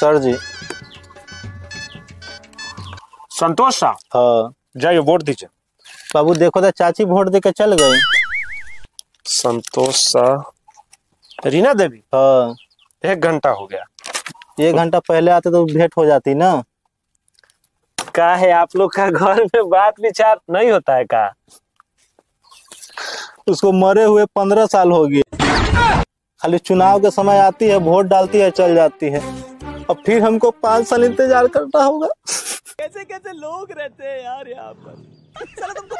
Sir जी। संतोष सा? हाँ। जाइए वोट दीजिए। बाबू देखो तो चाची वोट दे के चल गई संतोष सा? रीना देवी? हाँ। एक घंटा हो गया। एक घंटा पहले आते तो भेंट हो जाती ना। का है आप लोग का घर में बात विचार नहीं होता है का? उसको मरे हुए पंद्रह साल हो गए। खाली चुनाव के समय आती है वोट डालती है चल जाती है। अब फिर हमको पाँच साल इंतज़ार करना होगा। कैसे कैसे लोग रहते हैं यार यहाँ पर? चलो तुमको